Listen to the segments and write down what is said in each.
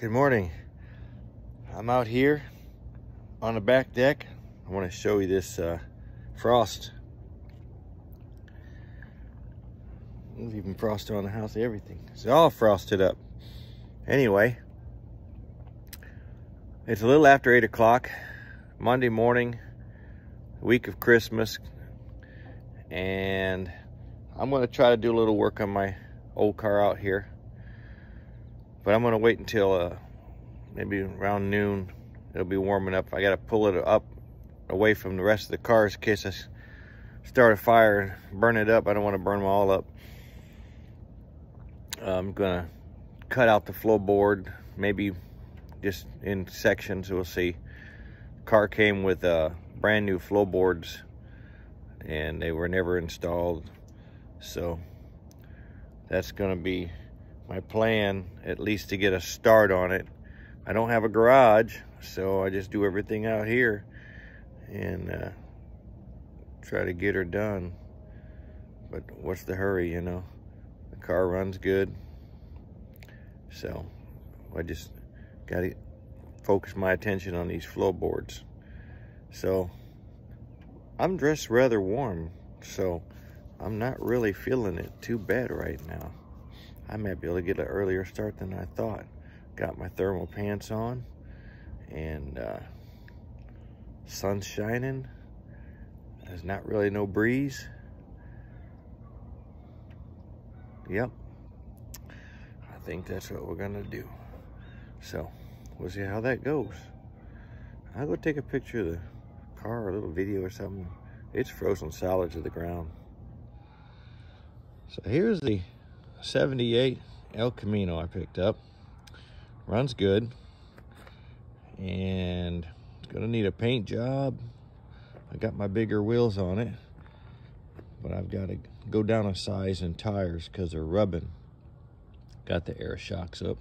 Good morning. I'm out here on the back deck. I want to show you this uh, frost. There's even frost on the house, everything. It's all frosted up. Anyway, it's a little after 8 o'clock, Monday morning, week of Christmas, and I'm going to try to do a little work on my old car out here. But I'm gonna wait until uh, maybe around noon. It'll be warming up. I gotta pull it up away from the rest of the cars in case I start a fire and burn it up. I don't want to burn them all up. I'm gonna cut out the floorboard, maybe just in sections. We'll see. Car came with uh, brand new floorboards, and they were never installed. So that's gonna be my plan, at least to get a start on it. I don't have a garage, so I just do everything out here and uh, try to get her done. But what's the hurry, you know? The car runs good. So I just got to focus my attention on these floorboards. So I'm dressed rather warm, so I'm not really feeling it too bad right now. I might be able to get an earlier start than I thought. Got my thermal pants on and uh, sun's shining. There's not really no breeze. Yep. I think that's what we're gonna do. So we'll see how that goes. I'll go take a picture of the car a little video or something. It's frozen solid to the ground. So here's the 78 El Camino I picked up. Runs good. And it's gonna need a paint job. I got my bigger wheels on it. But I've got to go down a size in tires because they're rubbing. Got the air shocks up.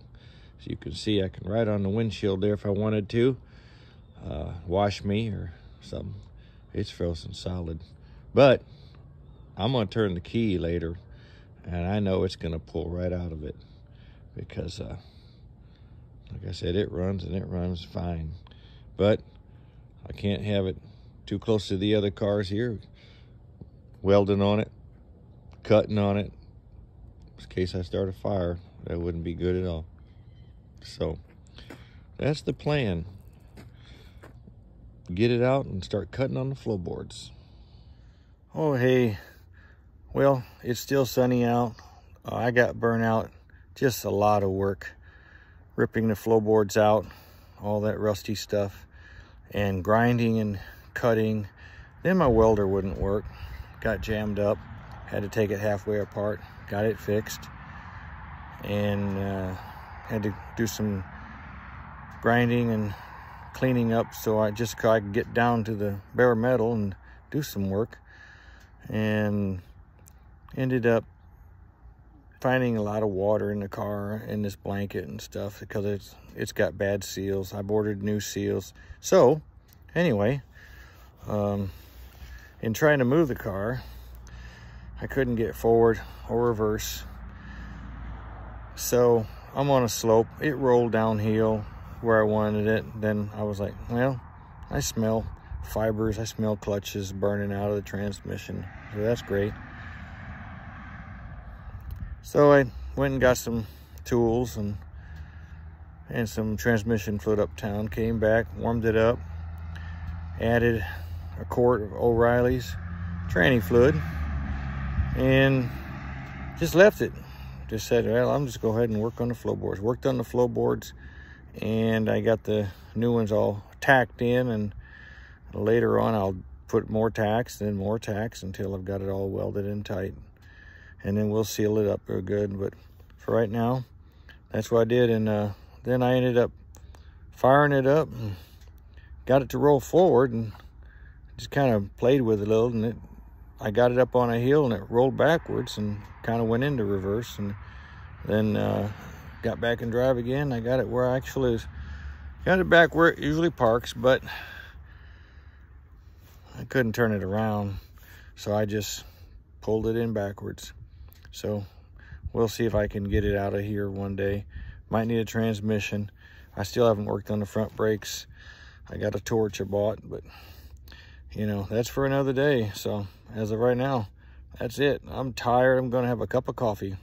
So you can see I can ride on the windshield there if I wanted to. Uh, wash me or something. It's frozen solid. But I'm gonna turn the key later and I know it's going to pull right out of it because, uh, like I said, it runs and it runs fine. But I can't have it too close to the other cars here. Welding on it, cutting on it. In case I start a fire, that wouldn't be good at all. So that's the plan. Get it out and start cutting on the floorboards. Oh, hey, well, it's still sunny out. Uh, I got burnt out. Just a lot of work. Ripping the floorboards out, all that rusty stuff, and grinding and cutting. Then my welder wouldn't work. Got jammed up. Had to take it halfway apart. Got it fixed. And uh, had to do some grinding and cleaning up so I just I could get down to the bare metal and do some work. And ended up finding a lot of water in the car in this blanket and stuff because it's it's got bad seals. I've ordered new seals. So anyway, um, in trying to move the car, I couldn't get forward or reverse. So I'm on a slope. It rolled downhill where I wanted it. Then I was like, well, I smell fibers. I smell clutches burning out of the transmission. So that's great. So I went and got some tools and and some transmission fluid uptown. Came back, warmed it up, added a quart of O'Reilly's tranny fluid, and just left it. Just said, well, I'm just go ahead and work on the floorboards. Worked on the floorboards, and I got the new ones all tacked in, and later on I'll put more tacks, then more tacks until I've got it all welded in tight and then we'll seal it up real good. But for right now, that's what I did. And uh, then I ended up firing it up and got it to roll forward and just kind of played with it a little. And it, I got it up on a hill and it rolled backwards and kind of went into reverse. And then uh, got back and drive again. I got it where I actually is, got it back where it usually parks, but I couldn't turn it around. So I just pulled it in backwards. So we'll see if I can get it out of here one day. Might need a transmission. I still haven't worked on the front brakes. I got a torch I bought, but you know, that's for another day. So as of right now, that's it. I'm tired. I'm going to have a cup of coffee.